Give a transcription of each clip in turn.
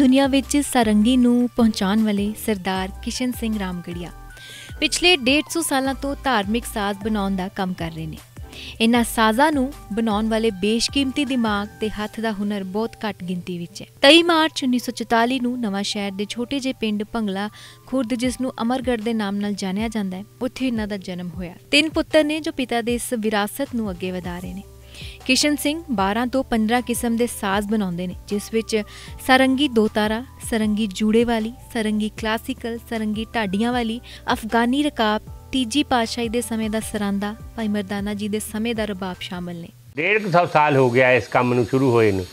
ਦੁਨੀਆ ਵਿੱਚ ਸਰੰਗੀ ਨੂੰ ਪਹੁੰਚਾਉਣ ਵਾਲੇ ਸਰਦਾਰ ਕਿਸ਼ਨ ਸਿੰਘ ਰਾਮਗੜੀਆ ਪਿਛਲੇ 150 ਸਾਲਾਂ ਤੋਂ ਧਾਰਮਿਕ ਸਾਜ਼ ਬਣਾਉਣ ਦਾ ਕੰਮ ਕਰ ਰਹੇ ਨੇ। ਇਨ੍ਹਾਂ ਸਾਜ਼ਾਂ ਨੂੰ ਬਣਾਉਣ ਵਾਲੇ ਬੇਸ਼ਕੀਮਤੀ ਦਿਮਾਗ ਤੇ ਹੱਥ ਦਾ ਹੁਨਰ ਬਹੁਤ ਘੱਟ ਗਿਣਤੀ ਵਿੱਚ ਹੈ। 23 ਮਾਰਚ 1944 ਨੂੰ ਨਵਾਂ ਸ਼ਹਿਰ ਦੇ ਛੋਟੇ ਜਿਹੇ ਪਿੰਡ ਭੰਗਲਾ ਖੁਰਦ, ਜਿਸ ਨੂੰ ਅਮਰਗੜ੍ਹ ਦੇ ਨਾਮ ਨਾਲ ਜਾਣਿਆ ਜਾਂਦਾ ਹੈ, ਉੱਥੇ ਇਹਨਾਂ ਦਾ ਜਨਮ ਹੋਇਆ। ਤਿੰਨ ਪੁੱਤਰ ਨੇ ਜੋ ਪਿਤਾ ਦੇ ਇਸ ਵਿਰਾਸਤ ਨੂੰ ਅੱਗੇ ਵਧਾ ਰਹੇ ਨੇ। ਕਿਸ਼ਨ ਸਿੰਘ 12 ਤੋਂ 15 ਕਿਸਮ ਦੇ ਸਾਜ਼ ਬਣਾਉਂਦੇ ਨੇ, ਜਿਸ ਵਿੱਚ ਸਰੰਗੀ ਦੋ ਸਰੰਗੀ ਜੂੜੇ ਵਾਲੀ, ਸਰੰਗੀ ਕਲਾਸੀਕਲ ਸਰੰਗੀ ਢਾਡੀਆਂ ਵਾਲੀ, ਅਫਗਾਨੀ ਰਕਾਬ, ਤੀਜੀ ਪਾਤਸ਼ਾਹੀ ਦੇ ਸਮੇਂ ਦਾ ਸਰਾਂਦਾ, ਭਾਈ ਮਰਦਾਨਾ ਜੀ ਦੇ ਸਮੇਂ ਦਾ ਰਬਾਬ ਸ਼ਾਮਲ ਨੇ। ਡੇਢ ਕੁ ਸੌ ਸਾਲ ਹੋ ਗਿਆ ਇਸ ਕੰਮ ਨੂੰ ਸ਼ੁਰੂ ਹੋਏ ਨੂੰ।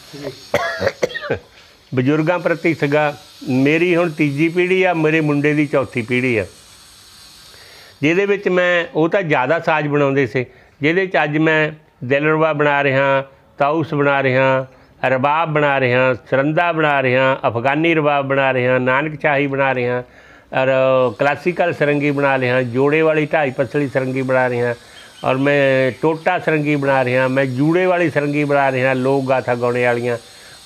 ਬਜ਼ੁਰਗਾਂ ਪ੍ਰਤੀ ਸਗਾ, ਮੇਰੀ ਹੁਣ ਤੀਜੀ ਪੀੜ੍ਹੀ ਆ, ਮੇਰੇ ਮੁੰਡੇ ਦੀ ਚੌਥੀ ਪੀੜ੍ਹੀ ਆ। ਜਿਹਦੇ ਵਿੱਚ ਮੈਂ, ਉਹ ਤਾਂ ਜ਼ਿਆਦਾ ਸਾਜ਼ ਬਣਾਉਂਦੇ ਸੀ, ਜਿਹਦੇ ਚ ਅੱਜ ਮੈਂ ਦਿਲਰਵਾ ਬਣਾ ਰਿਹਾ ਤਾਊਸ ਬਣਾ ਰਿਹਾ ਰਬਾਬ ਬਣਾ ਰਿਹਾ ਸਰੰਦਾ ਬਣਾ ਰਿਹਾ ਅਫਗਾਨੀ ਰਬਾਬ ਬਣਾ ਰਿਹਾ ਨਾਨਕ ਸ਼ਾਹੀ ਬਣਾ ਰਿਹਾ ਔਰ ਕਲਾਸੀਕਲ ਸਰੰਗੀ ਬਣਾ ਰਿਹਾ ਜੋੜੇ ਵਾਲੀ ਢਾਈ ਪਸਲੀ ਸਰੰਗੀ ਬਣਾ ਰਿਹਾ ਔਰ ਮੈਂ ਟੋਟਾ ਸਰੰਗੀ ਬਣਾ ਰਿਹਾ ਮੈਂ ਜੂੜੇ ਵਾਲੀ ਸਰੰਗੀ ਬਣਾ ਰਿਹਾ ਲੋਕ ਗਾਥਾ ਗਾਉਣੇ ਵਾਲੀਆਂ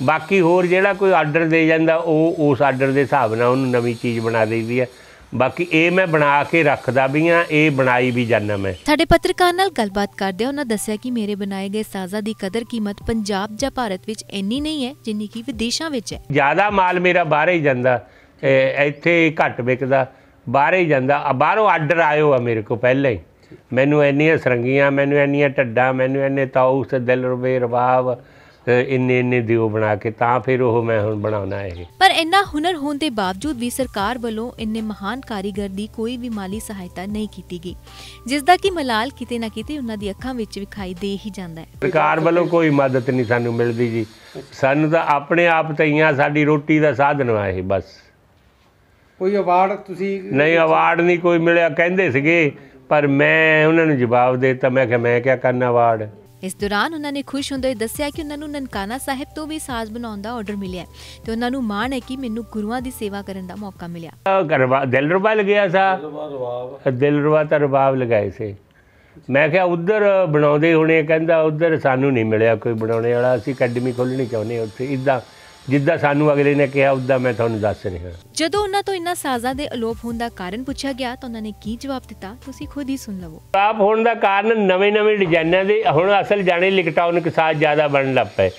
ਬਾਕੀ ਹੋਰ ਜਿਹੜਾ ਕੋਈ ਆਰਡਰ ਦੇ ਜਾਂਦਾ ਉਹ ਉਸ ਆਰਡਰ ਦੇ ਹਿਸਾਬ ਨਾਲ ਉਹਨੂੰ ਨਵੀਂ ਚੀਜ਼ ਬਣਾ ਦਈਦੀ ਹੈ ਬਾਕੀ ਇਹ ਮੈਂ ਬਣਾ ਕੇ ਰੱਖਦਾ ਵੀ ਆ ਇਹ ਬਣਾਈ ਵੀ ਜਾਨਾ ਮੈਂ ਸਾਡੇ ਪੱਤਰਕਾਰ ਨਾਲ ਗੱਲਬਾਤ ਕਰਦੇ ਉਹਨਾਂ ਦੱਸਿਆ ਕਿ ਮੇਰੇ ਬਣਾਏ ਗਏ ਸਾਜ਼ਾਂ ਦੀ ਕਦਰ ਕੀਮਤ ਪੰਜਾਬ ਜਾਂ ਭਾਰਤ ਵਿੱਚ ਇੰਨੀ ਨਹੀਂ ਹੈ ਜਿੰਨੀ ਕਿ ਵਿਦੇਸ਼ਾਂ ਵਿੱਚ ਹੈ। ਜ਼ਿਆਦਾ ਮਾਲ ਮੇਰਾ ਬਾਹਰ ਹੀ ਜਾਂਦਾ ਇੱਥੇ ਘੱਟ ਵਿਕਦਾ ਬਾਹਰ ਹੀ ਜਾਂਦਾ। ਆ ਬਾਹਰੋਂ ਆਰਡਰ ਆਇਓ ਆ ਮੇਰੇ ਕੋ ਪਹਿਲਾਂ ਹੀ। ਮੈਨੂੰ ਇੰਨੀਆਂ ਸਰੰਗੀਆਂ ਮੈਨੂੰ ਇੰਨੀਆਂ ਢੱਡਾਂ ਮੈਨੂੰ ਇੰਨੇ ਤਾਊਸ ਦਿਲ ਰਵੇ ਰਬਾਬ ਇੰਨੇ ਇੰਨੇ ਦਿਓ ਬਣਾ ਕੇ ਤਾਂ ਫਿਰ ਉਹ ਮੈਂ ਹੁਣ ਬਣਾਉਣਾ ਇਹ। ਪਰ ਇੰਨਾ ਹੁਨਰ ਹੋਣ ਦੇ ਬਾਵਜੂਦ ਵੀ ਸਰਕਾਰ ਵੱਲੋਂ ਇੰਨੇ ਮਹਾਨ ਕਾਰੀਗਰ ਦੀ ਕੋਈ ਵੀ ਮਾਲੀ ਸਹਾਇਤਾ ਨਹੀਂ ਕੀਤੀ ਗਈ। ਜਿਸ ਦਾ ਕਿ ਮਲਾਲ ਕਿਤੇ ਨਾ ਕਿਤੇ ਉਹਨਾਂ ਦੀ ਅੱਖਾਂ ਵਿੱਚ ਵਿਖਾਈ ਦੇ ਹੀ ਜਾਂਦਾ ਹੈ। ਸਰਕਾਰ ਵੱਲੋਂ ਕੋਈ ਮਦਦ ਨਹੀਂ ਸਾਨੂੰ ਮਿਲਦੀ ਜੀ। ਸਾਨੂੰ ਤਾਂ ਆਪਣੇ ਆਪ ਤਈਆਂ ਸਾਡੀ ਰੋਟੀ ਦਾ ਸਾਧਨ ਆ ਇਹ ਬਸ। ਕੋਈ ਅਵਾਰਡ ਤੁਸੀਂ ਨਹੀਂ ਅਵਾਰਡ ਨਹੀਂ ਕੋਈ ਮਿਲਿਆ ਕਹਿੰਦੇ ਸੀਗੇ ਪਰ ਮੈਂ ਉਹਨਾਂ ਨੂੰ ਜਵਾਬ ਦੇ ਦਿੱਤਾ। ਮੈਂ ਕਿਹਾ ਮੈਂ ਕਿਆ ਕਰਨਾ ਅਵਾਰਡ ਇਸ ਦੌਰਾਨ ਉਹਨਾਂ ਨੇ ਖੁਸ਼ ਹੁੰਦੇ ਹੋਏ ਦੱਸਿਆ ਕਿ ਉਹਨਾਂ ਨੂੰ ਨਨਕਾਣਾ ਸਾਹਿਬ ਤੋਂ ਵੀ ਸਾਜ਼ ਬਣਾਉਣ ਦਾ ਆਰਡਰ ਮਿਲਿਆ ਤੇ ਉਹਨਾਂ ਨੂੰ ਮਾਣ ਹੈ ਕਿ ਮੈਨੂੰ ਗੁਰੂਆਂ ਦੀ ਸੇਵਾ ਕਰਨ ਦਾ ਮੌਕਾ ਮਿਲਿਆ। ਗਰਬਾ ਦਿਲਰਬਾ ਲਗਿਆ ਸਾ? ਦਿਲਰਬਾ ਤਾਂ ਰਬਾਬ ਲਗਾਏ ਸੀ। ਮੈਂ ਕਿਹਾ ਉਧਰ ਬਣਾਉਂਦੇ ਹੋਣੇ ਕਹਿੰਦਾ ਉਧਰ ਸਾਨੂੰ ਨਹੀਂ ਮਿਲਿਆ ਕੋਈ ਬਣਾਉਣੇ ਵਾਲਾ। ਅਸੀਂ ਅਕੈਡਮੀ ਖੋਲਣੀ ਚਾਹੁੰਦੇ ਹਾਂ ਉੱਥੇ। ਇਦਾਂ ਜਿੱਦਾਂ ਸਾਨੂੰ ਅਗਲੇ ਨੇ ਕਿਹਾ ਉਦਾਂ ਮੈਂ ਤੁਹਾਨੂੰ ਦੱਸ ਰਿਹਾ। ਜਦੋਂ ਉਹਨਾਂ ਤੋਂ ਇਨ੍ਹਾਂ ਸਾਜ਼ਾਂ ਦੇ ਅਲੋਪ ਹੋਣ ਦਾ ਕਾਰਨ ਪੁੱਛਿਆ ਗਿਆ ਤਾਂ ਉਹਨਾਂ ਨੇ ਕੀ ਜਵਾਬ ਦਿੱਤਾ? ਤੁਸੀਂ ਖੁਦ ਹੀ ਸੁਣ ਲਵੋ। ਆਪ ਹੋਣ ਦਾ ਕਾਰਨ ਨਵੇਂ-ਨਵੇਂ ਡਿਜ਼ਾਈਨਾਂ ਦੇ ਹੁਣ ਅਸਲ ਜਾਣੇ ਇਲੈਕਟ੍ਰੋਨਿਕ ਸਾਜ਼ ਜ਼ਿਆਦਾ ਬਣਨ ਲੱਗ ਪਏ।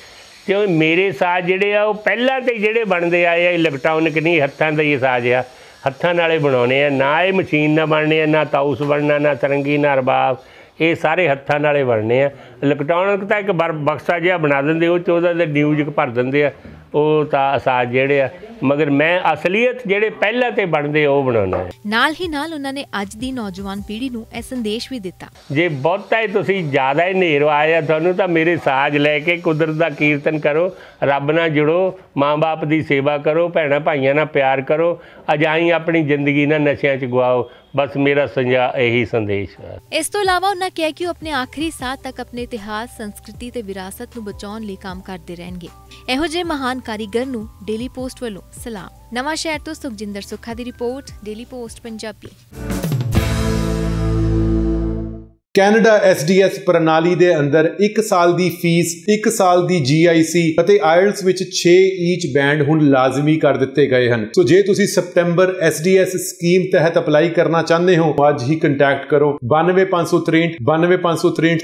ਕਿਉਂ ਮੇਰੇ ਸਾਜ਼ ਜਿਹੜੇ ਆ ਉਹ ਪਹਿਲਾਂ ਤੇ ਜਿਹੜੇ ਬਣਦੇ ਆਏ ਆ ਇਲੈਕਟ੍ਰੋਨਿਕ ਨਹੀਂ ਹੱਥਾਂ ਦੇ ਹੀ ਸਾਜ਼ ਆ। ਹੱਥਾਂ ਨਾਲੇ ਬਣਾਉਣੇ ਆ। ਨਾ ਇਹ ਮਸ਼ੀਨ ਨਾਲ ਬਣਨੇ ਆ ਨਾ ਤਾਊਸ ਬਣਨਾ ਨਾ ਸਰੰਗੀ ਨਾ ਰਬਾਬ। ਇਹ ਸਾਰੇ ਹੱਥਾਂ ਨਾਲੇ ਬਣਨੇ ਆ। ਇਲੈਕਟ੍ਰੋਨਿਕ ਤਾਂ ਇੱਕ ਬਕਸਾ ਜਿਹਾ ਬਣਾ ਦਿੰਦੇ ਉਹ ਚ ਉਹਦਾ ਤੇ ਨਿਊਜ਼ ਭਰ ਦਿੰਦੇ ਆ। ਉਹ ਤਾਂ ਅਸਾਜ ਜਿਹੜੇ ਆ ਮਗਰ ਮੈਂ ਅਸਲੀਅਤ ਜਿਹੜੇ ਪਹਿਲਾਂ ਤੇ ਬਣਦੇ ਉਹ ਬਣਾਉਣਾ ਹੈ। ਨਾਲ ਹੀ ਨਾਲ ਉਹਨਾਂ ਨੇ ਅੱਜ ਦੀ ਨੌਜਵਾਨ ਪੀੜ੍ਹੀ ਨੂੰ ਇਹ ਸੰਦੇਸ਼ ਵੀ ਦਿੱਤਾ। ਜੇ ਬਹੁਤਾ ਹੀ ਤੁਸੀਂ ਜ਼ਿਆਦਾ ਹੀ ਨੇਰ ਆਇਆ ਤੁਹਾਨੂੰ ਤਾਂ ਮੇਰੇ ਸਾਜ ਲੈ ਕੇ ਕੁਦਰਤ ਦਾ ਕੀਰਤਨ ਕਰੋ ਰੱਬ ਨਾਲ ਜੁੜੋ ਮਾਂ-ਬਾਪ ਦੀ ਸੇਵਾ ਕਰੋ ਭੈਣਾ ਭਾਈਆਂ ਨਾਲ ਪਿਆਰ ਕਰੋ ਅਜਾਈ ਆਪਣੀ ਜ਼ਿੰਦਗੀ ਨਾਲ ਨਸ਼ਿਆਂ 'ਚ ਗਵਾਓ ਬਸ ਮੇਰਾ ਸੰਜਾ ਇਹੀ ਸੰਦੇਸ਼ ਹੈ। ਇਸ ਤੋਂ ਇਲਾਵਾ ਉਹਨਾਂ ਕਿਹਾ ਕਿ ਉਹ ਆਪਣੇ ਆਖਰੀ ਸਾਹ ਤੱਕ ਆਪਣੇ ਇਤਿਹਾਸ, ਸੰਸਕ੍ਰਿਤੀ ਤੇ ਵਿਰਾਸਤ ਨੂੰ ਬਚਾਉਣ ਲਈ ਕੰਮ ਕਰਦੇ ਰਹਿਣਗੇ। ਇਹੋ ਜਿਹੇ ਮਹਾਨ ਕਾਰੀਗਰ ਨੂੰ ਡੇਲੀ ਪੋਸਟ ਵੱਲੋਂ ਸਲਾਮ। ਨਵਾਂ ਸ਼ਹਿਰ ਤੋਂ ਸੁਖਜਿੰਦਰ ਸੁਖਾ ਦੀ report daily post Punjabi. Canada SDS ਪ੍ਰਣਾਲੀ ਦੇ ਅੰਦਰ 1 ਸਾਲ ਦੀ ਫੀਸ 1 ਸਾਲ ਦੀ ਜੀਆਈਸੀ ਅਤੇ ਆਇਲਸ ਵਿੱਚ 6 ਈਚ ਬੈਂਡ ਹੁਣ ਲਾਜ਼ਮੀ ਕਰ ਦਿੱਤੇ ਗਏ ਹਨ। ਸੋ ਜੇ ਤੁਸੀਂ ਸਪਟੈਂਬਰ ਐਸਡੀਐਸ ਸਕੀਮ ਤਹਿਤ ਅਪਲਾਈ ਕਰਨਾ ਚਾਹੁੰਦੇ ਹੋ, ਅੱਜ ਹੀ ਕੰਟੈਕਟ ਕਰੋ। 92563 92563